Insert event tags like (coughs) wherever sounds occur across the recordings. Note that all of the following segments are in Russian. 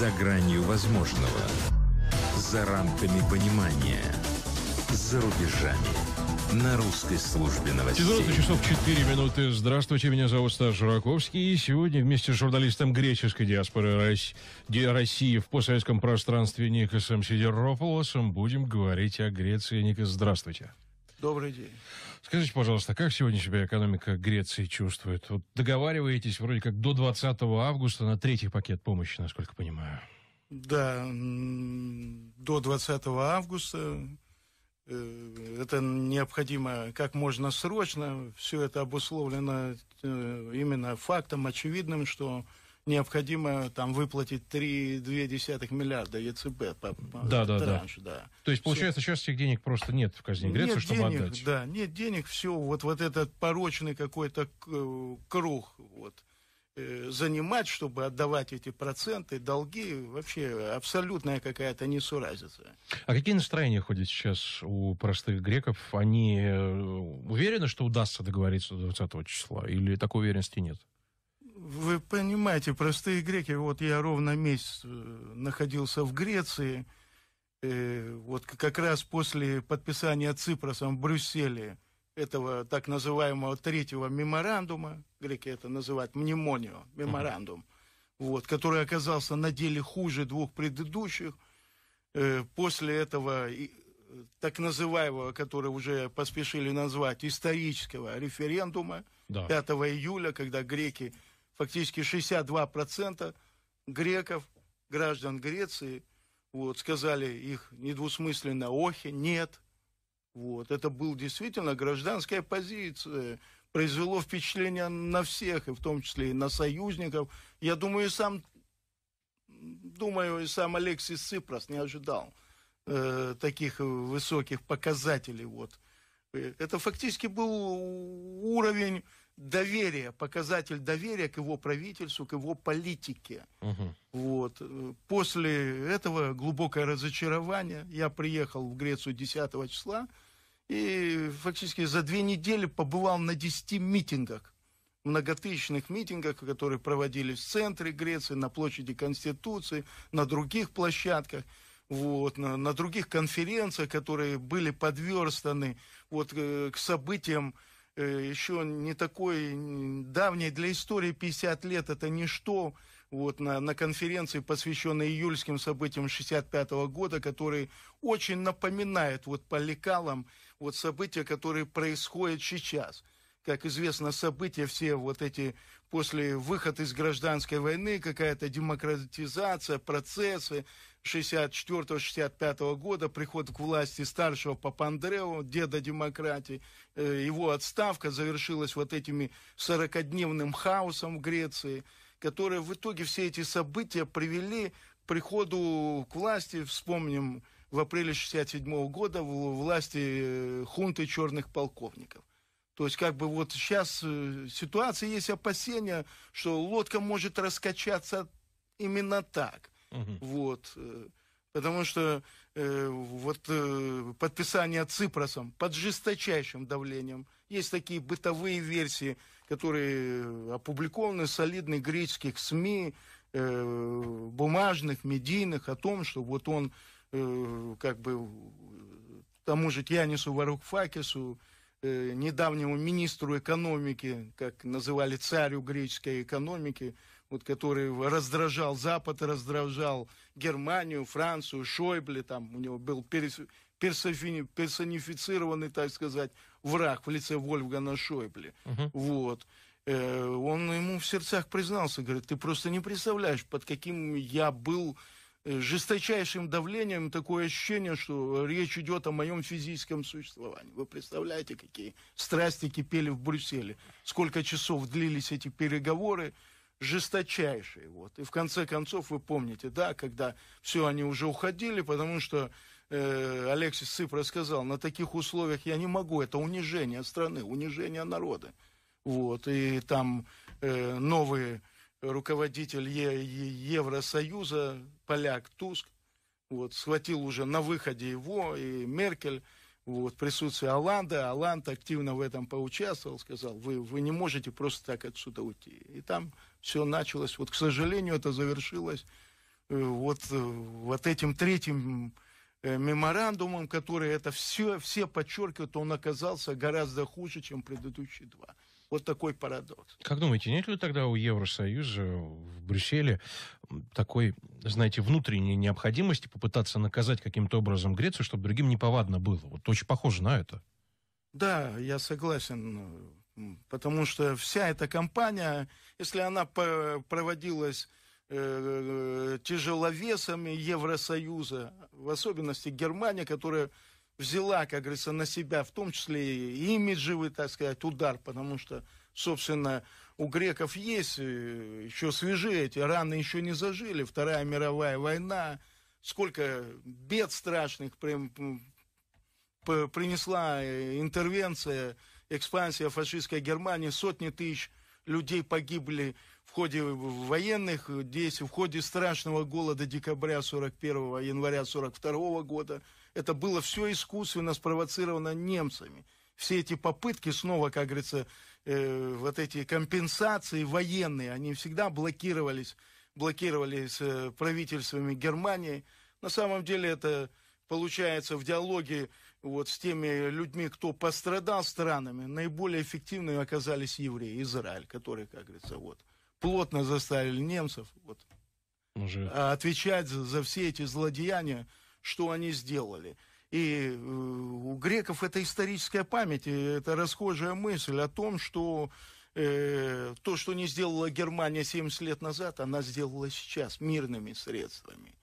За гранью возможного. За рамками понимания. За рубежами. На русской службе новостей. 14 часов 4 минуты. Здравствуйте, меня зовут Стас Жураковский. И сегодня вместе с журналистом греческой диаспоры России в постсоветском пространстве Никосом Сидерополосом будем говорить о Греции. Никос, здравствуйте. Добрый день. Скажите, пожалуйста, как сегодня себя экономика Греции чувствует? Вот договариваетесь вроде как до 20 августа на третий пакет помощи, насколько понимаю. Да, до 20 августа э, это необходимо как можно срочно. Все это обусловлено э, именно фактом очевидным, что необходимо там выплатить 3,2 миллиарда ЕЦБ. По, да, да, транш, да, да. То есть, получается, Все. сейчас этих денег просто нет в казне Греции, нет чтобы денег, отдать? Да, нет денег, все, вот, вот этот порочный какой-то круг, вот, э, занимать, чтобы отдавать эти проценты, долги, вообще абсолютная какая-то несуразица. А какие настроения ходят сейчас у простых греков? Они э, уверены, что удастся договориться до 20 числа, или такой уверенности нет? Вы понимаете, простые греки, вот я ровно месяц э, находился в Греции, э, вот как раз после подписания Ципросом в Брюсселе этого так называемого третьего меморандума, греки это называют мнемонио, меморандум, uh-huh. вот, который оказался на деле хуже двух предыдущих, э, после этого так называемого, который уже поспешили назвать, исторического референдума да. 5 июля, когда греки фактически 62% греков, граждан Греции, вот, сказали их недвусмысленно охе, нет. Вот, это был действительно гражданская позиция, произвело впечатление на всех, и в том числе и на союзников. Я думаю, и сам, думаю, и сам Алексис Ципрас не ожидал э, таких высоких показателей. Вот. Э, это фактически был уровень доверие, показатель доверия к его правительству, к его политике. Угу. Вот. После этого глубокое разочарование. Я приехал в Грецию 10 числа и фактически за две недели побывал на 10 митингах многотысячных митингах, которые проводились в центре Греции, на площади Конституции, на других площадках, вот, на, на других конференциях, которые были подверстаны вот, э, к событиям еще не такой давний для истории 50 лет это ничто. Вот на, на конференции, посвященной июльским событиям 65 года, которые очень напоминают вот по лекалам вот события, которые происходят сейчас как известно, события все вот эти после выхода из гражданской войны, какая-то демократизация, процессы 64-65 года, приход к власти старшего Папандрео, деда демократии, э, его отставка завершилась вот этими 40-дневным хаосом в Греции, которые в итоге все эти события привели к приходу к власти, вспомним, в апреле 67 года в власти э, хунты черных полковников. То есть, как бы вот сейчас э, ситуация, есть опасения, что лодка может раскачаться именно так. Угу. Вот. Э, потому что э, вот э, подписание Ципросом под жесточайшим давлением. Есть такие бытовые версии, которые опубликованы в солидных греческих СМИ, э, бумажных, медийных, о том, что вот он э, как бы тому же Тьянису Варукфакису э, недавнему министру экономики, как называли царю греческой экономики, вот, который раздражал Запад, раздражал Германию, Францию, Шойбле, там у него был перес, персонифицированный, так сказать, враг в лице Вольфгана Шойбле. Uh-huh. Вот. Э, он ему в сердцах признался, говорит, ты просто не представляешь, под каким я был Э, жесточайшим давлением такое ощущение, что речь идет о моем физическом существовании. Вы представляете, какие страсти кипели в Брюсселе, сколько часов длились эти переговоры, жесточайшие. Вот. И в конце концов, вы помните, да, когда все, они уже уходили, потому что э, Алексис Ципра сказал, на таких условиях я не могу, это унижение страны, унижение народа. Вот. И там э, новые руководитель Евросоюза, поляк Туск, вот, схватил уже на выходе его и Меркель, вот, присутствие Оланда, Оланд активно в этом поучаствовал, сказал, вы, вы не можете просто так отсюда уйти. И там все началось, вот, к сожалению, это завершилось вот, вот этим третьим меморандумом, который это все, все подчеркивают, он оказался гораздо хуже, чем предыдущие два. Вот такой парадокс. Как думаете, нет ли тогда у Евросоюза в Брюсселе такой, знаете, внутренней необходимости попытаться наказать каким-то образом Грецию, чтобы другим неповадно было? Вот очень похоже на это. Да, я согласен, потому что вся эта кампания, если она проводилась э, тяжеловесами Евросоюза, в особенности Германия, которая взяла, как говорится, на себя, в том числе и имиджевый, так сказать, удар, потому что, собственно, у греков есть э, еще свежие эти раны еще не зажили. Вторая мировая война, сколько бед страшных принесла э, интервенция, экспансия фашистской Германии, сотни тысяч людей погибли в ходе военных действий, в ходе страшного голода декабря 41 января 42 года – это было все искусственно спровоцировано немцами. Все эти попытки снова, как говорится, э, вот эти компенсации военные, они всегда блокировались, блокировались э, правительствами Германии. На самом деле это получается в диалоге вот с теми людьми, кто пострадал странами, наиболее эффективными оказались евреи, Израиль, которые, как говорится, вот, плотно заставили немцев вот, Уже... отвечать за, за все эти злодеяния, что они сделали. И э, у греков это историческая память, и это расхожая мысль о том, что э, то, что не сделала Германия 70 лет назад, она сделала сейчас мирными средствами.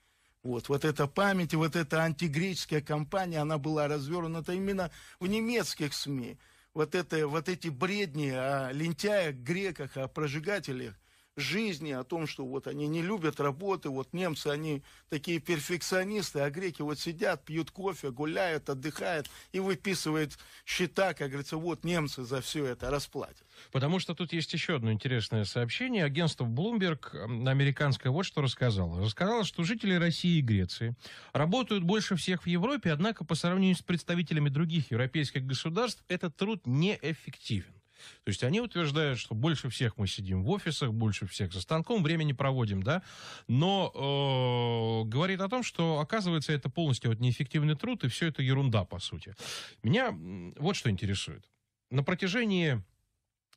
Вот, вот эта память, вот эта антигреческая кампания, она была развернута именно в немецких СМИ. Вот, это, вот эти бредни о лентяях, греках, о прожигателях, жизни, о том, что вот они не любят работы, вот немцы, они такие перфекционисты, а греки вот сидят, пьют кофе, гуляют, отдыхают и выписывают счета, как говорится, вот немцы за все это расплатят. Потому что тут есть еще одно интересное сообщение. Агентство Bloomberg, американское, вот что рассказало. Рассказало, что жители России и Греции работают больше всех в Европе, однако по сравнению с представителями других европейских государств этот труд неэффективен. То есть они утверждают, что больше всех мы сидим в офисах, больше всех за станком, времени проводим, да, но э, говорит о том, что, оказывается, это полностью вот неэффективный труд, и все это ерунда, по сути. Меня вот что интересует. На протяжении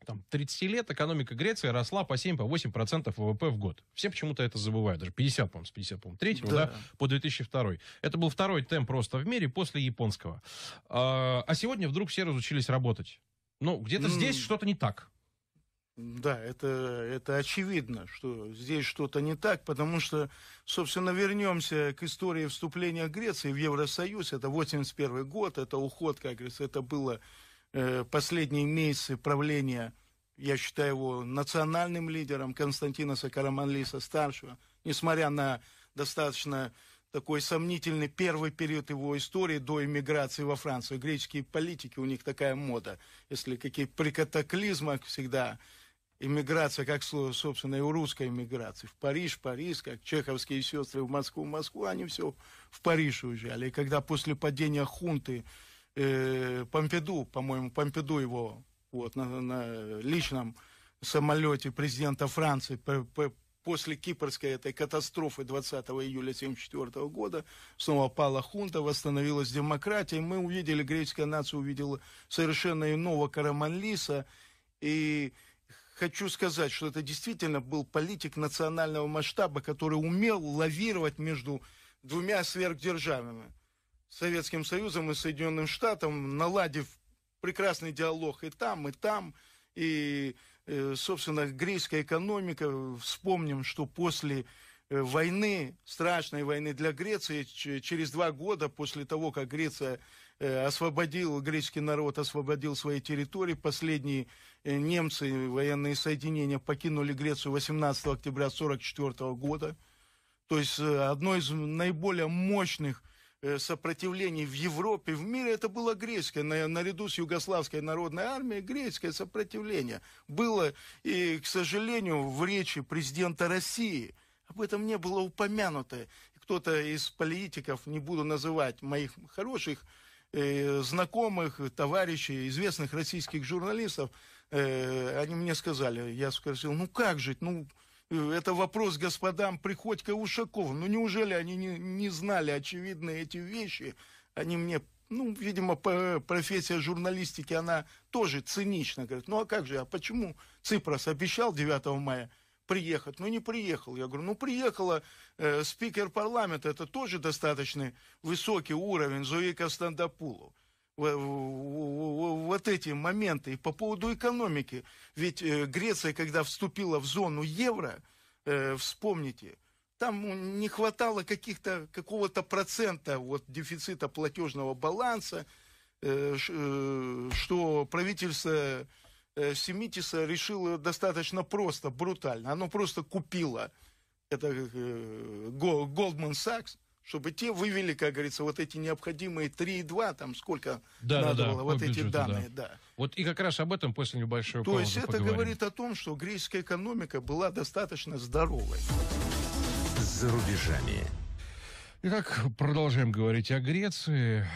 там, 30 лет экономика Греции росла по 7-8% по ВВП в год. Все почему-то это забывают. Даже 50, по-моему, с 50, по-моему, 3 да. Да, по 2002. Это был второй темп роста в мире после японского. А, а сегодня вдруг все разучились работать. Ну, где-то mm. здесь что-то не так. Да, это, это очевидно, что здесь что-то не так, потому что, собственно, вернемся к истории вступления Греции в Евросоюз. Это 81 год, это уход, как говорится, это было э, последние месяцы правления, я считаю его национальным лидером Константина Караманлиса старшего, несмотря на достаточно такой сомнительный первый период его истории до иммиграции во Францию. Греческие политики, у них такая мода. Если какие при катаклизмах всегда иммиграция, как, собственно, и у русской иммиграции. В Париж, Париж, как чеховские сестры в Москву, Москву, они все в Париж уезжали. И когда после падения хунты э, Помпиду, по-моему, Помпиду его вот, на, на личном самолете президента Франции после кипрской этой катастрофы 20 июля 1974 года снова пала хунта, восстановилась демократия, мы увидели, греческая нация увидела совершенно иного Караманлиса, и хочу сказать, что это действительно был политик национального масштаба, который умел лавировать между двумя сверхдержавами, Советским Союзом и Соединенным Штатом, наладив прекрасный диалог и там, и там, и собственно, греческая экономика, вспомним, что после э, войны, страшной войны для Греции, через два года после того, как Греция э, освободил, греческий народ освободил свои территории, последние немцы, военные соединения покинули Грецию 18 октября 1944 года. То есть одно из наиболее мощных Э, сопротивлений в Европе, в мире, это было греческое, наряду с Югославской народной армией, греческое сопротивление. Было, и, к сожалению, в речи президента России. Об этом не было упомянуто. Кто-то из политиков, не буду называть моих хороших э, знакомых, товарищей, известных российских журналистов, э, они мне сказали, я спросил, ну как жить, ну э, это вопрос господам Приходько и Ушакову. Ну, неужели они не, не знали очевидно эти вещи? Они мне, ну, видимо, профессия журналистики, она тоже цинична. Говорит, ну, а как же, а почему Ципрос обещал 9 мая приехать, ну не приехал. Я говорю, ну приехала э, спикер парламента, это тоже достаточно высокий уровень Зоика Стандапулу. Вот эти моменты. И по поводу экономики. Ведь э, Греция, когда вступила в зону евро, э, вспомните, там не хватало каких-то, какого-то процента вот, дефицита платежного баланса, э, что правительство Семитиса решила достаточно просто, брутально. Оно просто купило это Goldman Sachs, чтобы те вывели, как говорится, вот эти необходимые 3,2, там сколько да, надо да, было, вот бюджету, эти данные, да. да. Вот и как раз об этом после небольшой То есть это поговорим. говорит о том, что греческая экономика была достаточно здоровой. За рубежами. Итак, продолжаем говорить о Греции.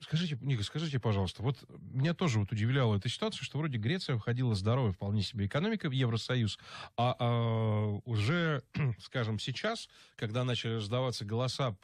Скажите, Ника, скажите, пожалуйста, вот меня тоже вот удивляла эта ситуация, что вроде Греция входила здоровой вполне себе экономика в Евросоюз, а, а уже, (clears throat) скажем, сейчас, когда начали раздаваться голоса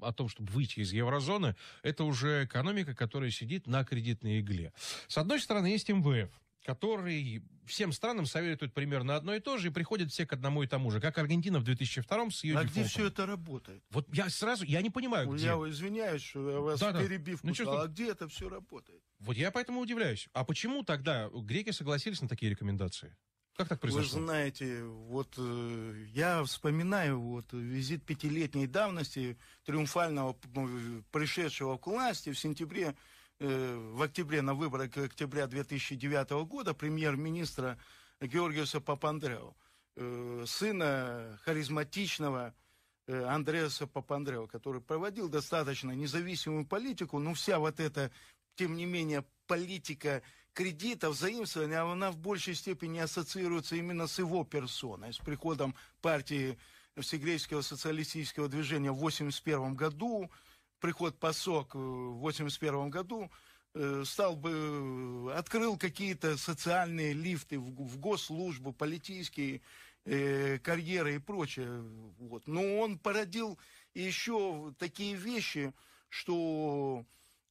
о том, чтобы выйти из еврозоны, это уже экономика, которая сидит на кредитной игле. С одной стороны, есть МВФ, который всем странам советует примерно одно и то же, и приходят все к одному и тому же, как Аргентина в 2002 с ее А дефолтом. где все это работает? Вот я сразу, я не понимаю, Ну, где. Я извиняюсь, что я вас Да, да. перебив, Ну, что а где это все работает? Вот я поэтому удивляюсь. А почему тогда греки согласились на такие рекомендации? Как так произошло? Вы знаете, вот э, я вспоминаю вот визит пятилетней давности триумфального пришедшего к власти в сентябре, в октябре на выборах октября 2009 года премьер-министра Георгиуса Папандрео, э, сына харизматичного э, Андреаса Папандрео, который проводил достаточно независимую политику, но вся вот эта, тем не менее, политика кредитов, заимствования, она в большей степени ассоциируется именно с его персоной, с приходом партии Всегреческого социалистического движения в 1981 году, приход ПАСОК в 1981 году, э, стал бы, открыл какие-то социальные лифты в, в госслужбу, политические э, карьеры и прочее. Вот. Но он породил еще такие вещи, что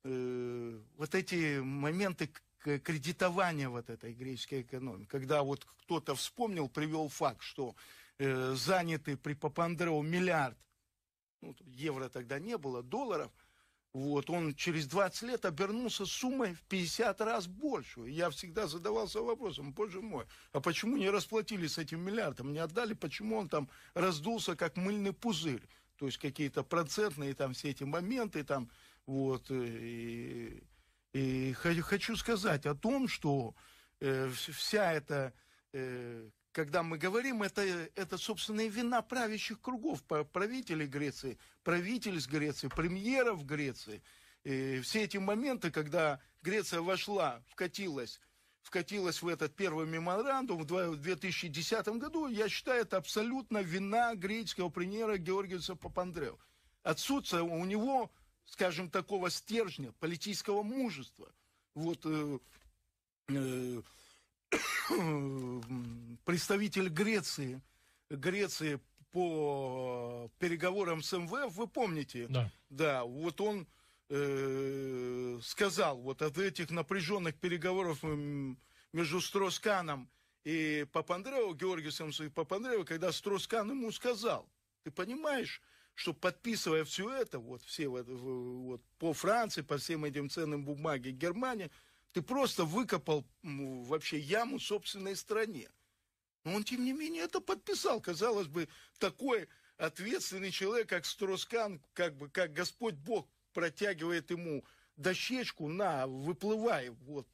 э, вот эти моменты кредитования вот этой греческой экономики, когда вот кто-то вспомнил, привел факт, что э, заняты при Папандрео миллиард, ну, евро тогда не было, долларов, вот, он через 20 лет обернулся суммой в 50 раз больше. И я всегда задавался вопросом, боже мой, а почему не расплатились с этим миллиардом, не отдали, почему он там раздулся как мыльный пузырь? То есть какие-то процентные там все эти моменты там, вот, и, и х- хочу сказать о том, что э, вс- вся эта, э, когда мы говорим, это, это, собственно, и вина правящих кругов, правителей Греции, правительств Греции, премьеров Греции. И все эти моменты, когда Греция вошла, вкатилась, вкатилась в этот первый меморандум в 2010 году, я считаю, это абсолютно вина греческого премьера Георгиуса Папандрео. Отсутствие у него, скажем, такого стержня, политического мужества. Вот э, э, (coughs) представитель Греции, Греции по переговорам с МВФ, вы помните? Да. Да, вот он э, сказал, вот от этих напряженных переговоров между Стросканом и Папандрео, Георгиусом и Папандрео, когда Строскан ему сказал, ты понимаешь, что подписывая все это, вот все вот, вот по Франции, по всем этим ценным бумагам Германии, ты просто выкопал м, вообще яму собственной стране. Но он, тем не менее, это подписал. Казалось бы, такой ответственный человек, как Строскан, как бы, как Господь Бог протягивает ему дощечку, на, выплывай, вот,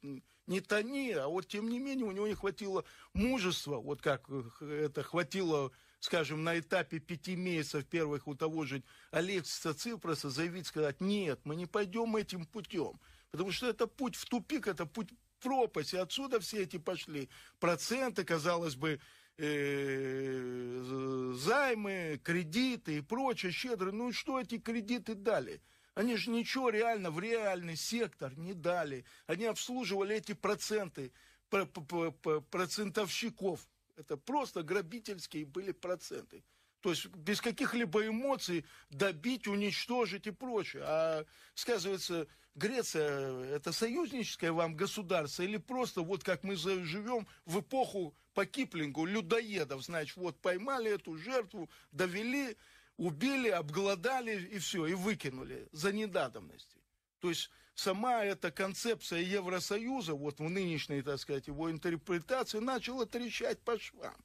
не тони, а вот, тем не менее, у него не хватило мужества, вот как это хватило, скажем, на этапе пяти месяцев первых у того же Алексиса Ципроса заявить, сказать, нет, мы не пойдем этим путем, потому что это путь в тупик, это путь в пропасть, и отсюда все эти пошли проценты, казалось бы, э, займы, кредиты и прочее, щедрые. Ну и что эти кредиты дали? Они же ничего реально в реальный сектор не дали. Они обслуживали эти проценты, про- про- про- процентовщиков Это просто грабительские были проценты. То есть без каких-либо эмоций добить, уничтожить и прочее. А, сказывается, Греция – это союзническое вам государство или просто вот как мы живем в эпоху по Киплингу людоедов, значит, вот поймали эту жертву, довели, убили, обглодали и все, и выкинули за недадомности. То есть сама эта концепция Евросоюза, вот в нынешней, так сказать, его интерпретации, начала трещать по швам.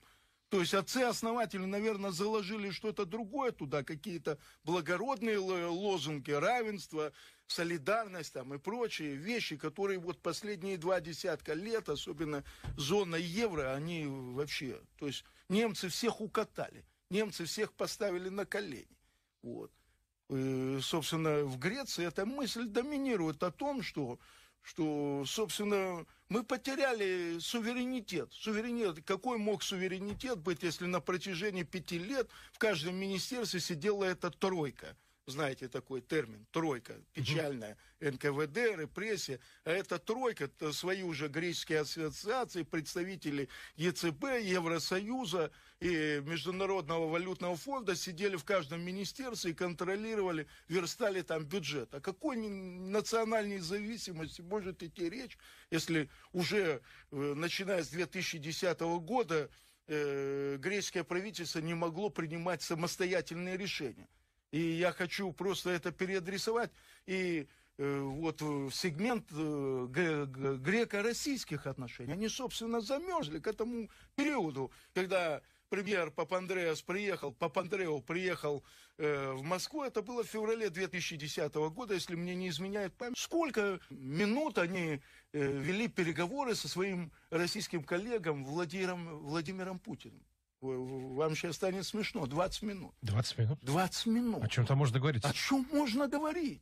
То есть отцы-основатели, наверное, заложили что-то другое туда, какие-то благородные лозунги, равенство, солидарность там и прочие вещи, которые вот последние два десятка лет, особенно зона евро, они вообще, то есть немцы всех укатали, немцы всех поставили на колени. Вот. И, собственно, в Греции эта мысль доминирует о том, что что, собственно, мы потеряли суверенитет. Суверенитет. Какой мог суверенитет быть, если на протяжении пяти лет в каждом министерстве сидела эта тройка? Знаете такой термин, тройка, печальная, НКВД, репрессия, а это тройка, это свои уже греческие ассоциации, представители ЕЦБ, Евросоюза и Международного валютного фонда сидели в каждом министерстве и контролировали, верстали там бюджет. О какой национальной зависимости может идти речь, если уже, э, начиная с 2010 года, э, греческое правительство не могло принимать самостоятельные решения. И я хочу просто это переадресовать. И э, вот сегмент э, греко-российских отношений, они, собственно, замерзли к этому периоду, когда премьер Папандреас приехал, Папандрео приехал э, в Москву, это было в феврале 2010 года, если мне не изменяет память. Сколько минут они э, вели переговоры со своим российским коллегом Владимиром, Владимиром Путиным? Вам сейчас станет смешно. 20 минут. 20 минут? 20 минут. О чем там можно говорить? О чем можно говорить?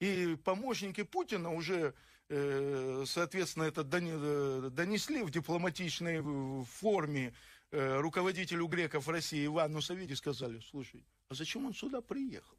И помощники Путина уже, э, соответственно, это э, донесли в дипломатичной форме э, руководителю греков России Ивану Савиди, сказали, слушай, а зачем он сюда приехал?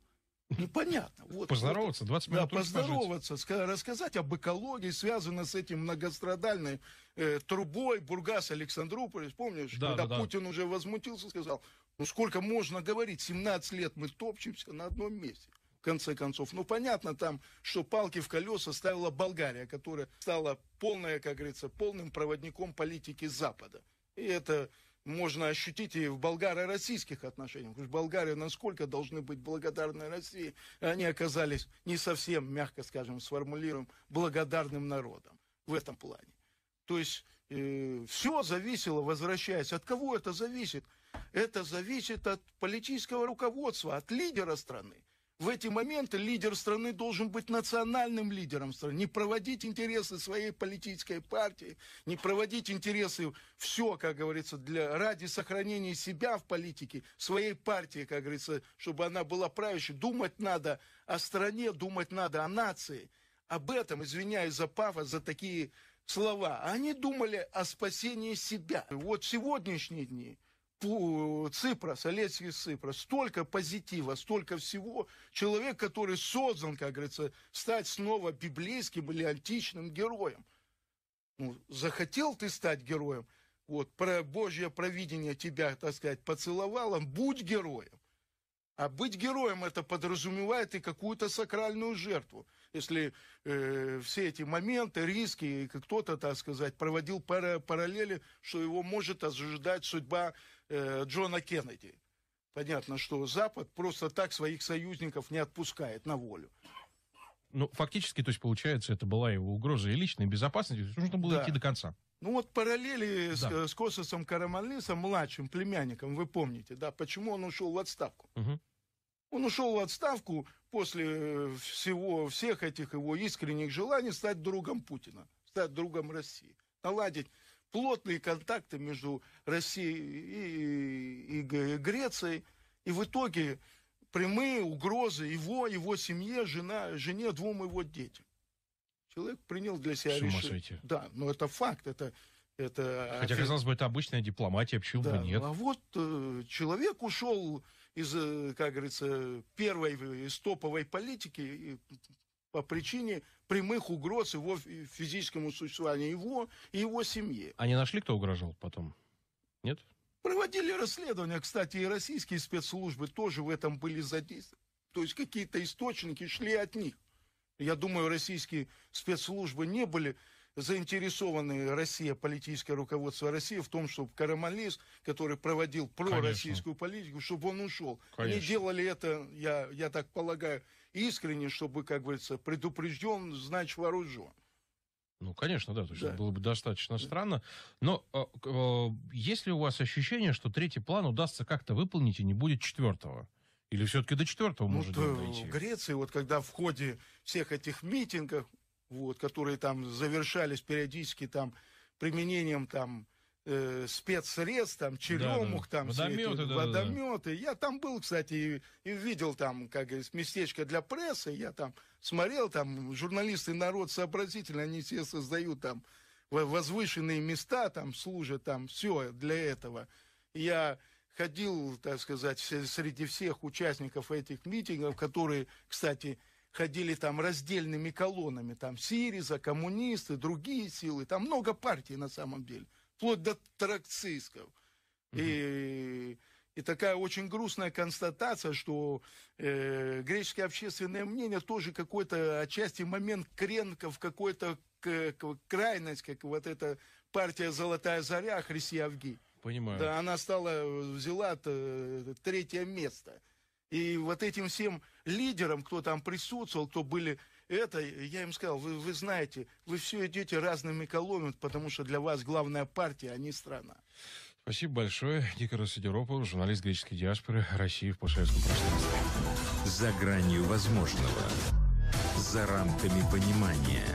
Непонятно. Вот, поздороваться, 20 минут. Да, поздороваться, пожить. рассказать об экологии, связано с этим многострадальной э, трубой Бургас Александрополь. Помнишь, да, когда да, Путин да. уже возмутился, сказал, ну сколько можно говорить, 17 лет мы топчемся на одном месте. В конце концов. Ну, понятно там, что палки в колеса ставила Болгария, которая стала полная, как говорится, полным проводником политики Запада. И это можно ощутить и в болгаро-российских отношениях. Что Болгария насколько должны быть благодарны России, они оказались не совсем, мягко скажем, сформулируем, благодарным народом в этом плане. То есть э, все зависело, возвращаясь, от кого это зависит? Это зависит от политического руководства, от лидера страны в эти моменты лидер страны должен быть национальным лидером страны, не проводить интересы своей политической партии, не проводить интересы все, как говорится, для, ради сохранения себя в политике, своей партии, как говорится, чтобы она была правящей. Думать надо о стране, думать надо о нации. Об этом, извиняюсь за пафос, за такие слова. Они думали о спасении себя. Вот сегодняшние дни – Ципрос, Олеський Ципрос, столько позитива, столько всего. Человек, который создан, как говорится, стать снова библейским или античным героем. Ну, захотел ты стать героем, вот, про Божье провидение тебя, так сказать, поцеловало, будь героем. А быть героем это подразумевает и какую-то сакральную жертву. Если э, все эти моменты, риски, кто-то, так сказать, проводил пара параллели, что его может ожидать судьба э, Джона Кеннеди. Понятно, что Запад просто так своих союзников не отпускает на волю. Ну, фактически, то есть, получается, это была его угроза и личной безопасности, нужно было да. идти до конца. Ну вот параллели да. с, с Кососом Караманлисом, младшим племянником, вы помните, да, почему он ушел в отставку? Угу. Он ушел в отставку после э, всего, всех этих его искренних желаний стать другом Путина, стать другом России, наладить плотные контакты между Россией и, и, и Грецией, и в итоге прямые угрозы его, его семье, жена, жене, двум его детям. Человек принял для себя решение. Да, но это факт, это... это Хотя, казалось бы, это обычная дипломатия, почему да, бы нет? А вот э, человек ушел из, э, как говорится, первой из топовой политики по причине прямых угроз его физическому существованию, его и его семье. Они нашли, кто угрожал потом? Нет? Проводили расследования, кстати, и российские спецслужбы тоже в этом были задействованы. То есть какие-то источники шли от них. Я думаю, российские спецслужбы не были заинтересованы Россия, политическое руководство России в том, чтобы Карамалис, который проводил пророссийскую политику, чтобы он ушел. Конечно. Они делали это, я, я так полагаю, искренне, чтобы, как говорится, предупрежден, значит вооружен. Ну, конечно, да, то есть Да. это было бы достаточно странно. Но э, э, есть ли у вас ощущение, что третий план удастся как-то выполнить и не будет четвертого? Или все-таки до четвертого Ну, может то дойти? в Греции, вот когда в ходе всех этих митингов, вот, которые там завершались периодически там применением там э, спецсредств, там черемух, Да-да. там все эти Водометы, да-да-да. водометы. Я там был, кстати, и, и видел там, как местечко для прессы. Я там смотрел, там журналисты народ сообразительный, они все создают там во- возвышенные места, там служат, там все для этого. Я ходил, так сказать, среди всех участников этих митингов, которые, кстати, ходили там раздельными колоннами, там Сириза, коммунисты, другие силы, там много партий на самом деле, вплоть до тракцистов. И, и такая очень грустная констатация, что э, греческое общественное мнение тоже какой-то отчасти момент кренка в какой-то крайность, как вот эта партия «Золотая заря» Хриси Авги. Понимаю. Да, она стала, э, взяла э, третье место. И вот этим всем лидерам, кто там присутствовал, кто были это, я им сказал, вы, вы знаете, вы все идете разными колоннами, потому что для вас главная партия, а не страна. Спасибо большое. Николас Сидоропов, журналист греческой диаспоры России в постсоветском пространстве. За гранью возможного. За рамками понимания.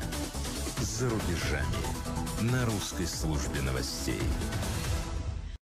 За рубежами. На русской службе новостей.